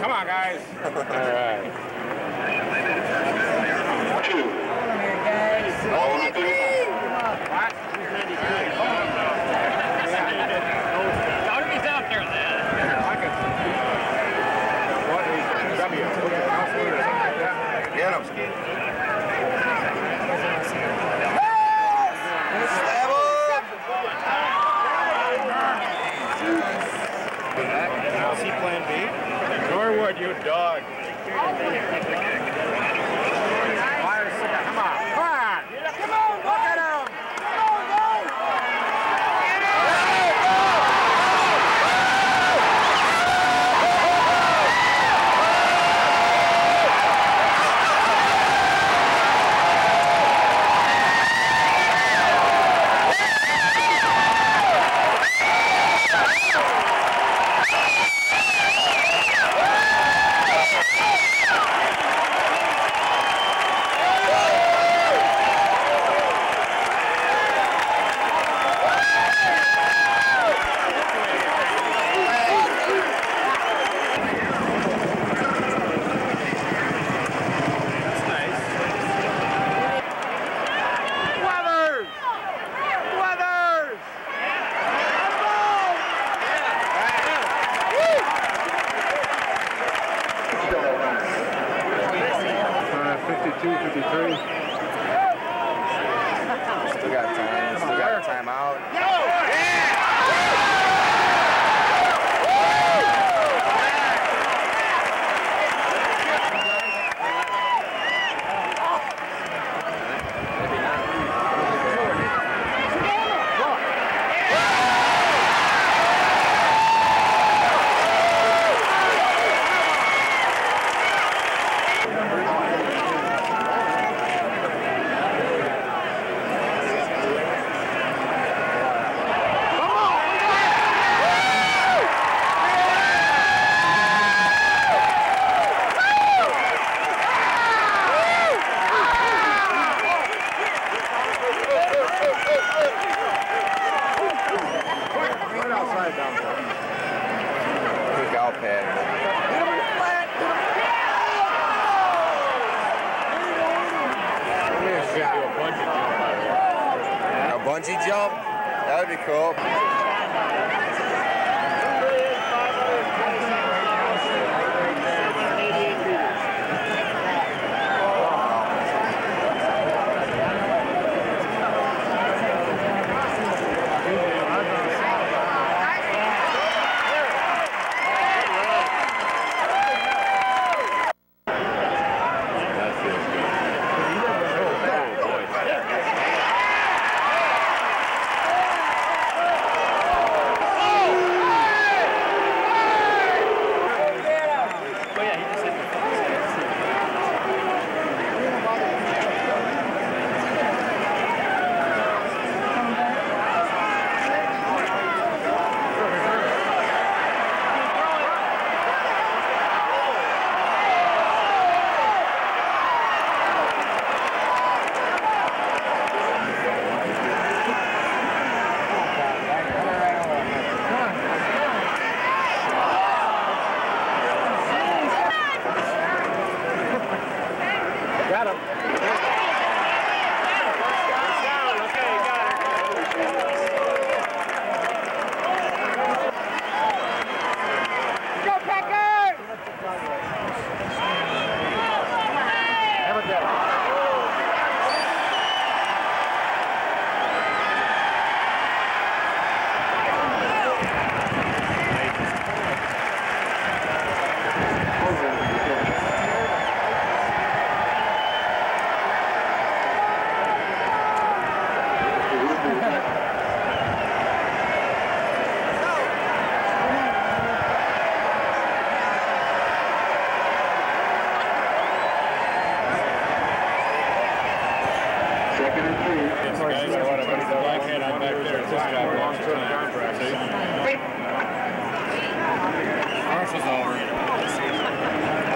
Come on, guys. All right. Two. Come guys. Plan B? Norwood, you dog. A bungee jump? That would be cool. Second and three. Guys, what a blackhead on back there. It's this guy belongs to contract. Commercial's over.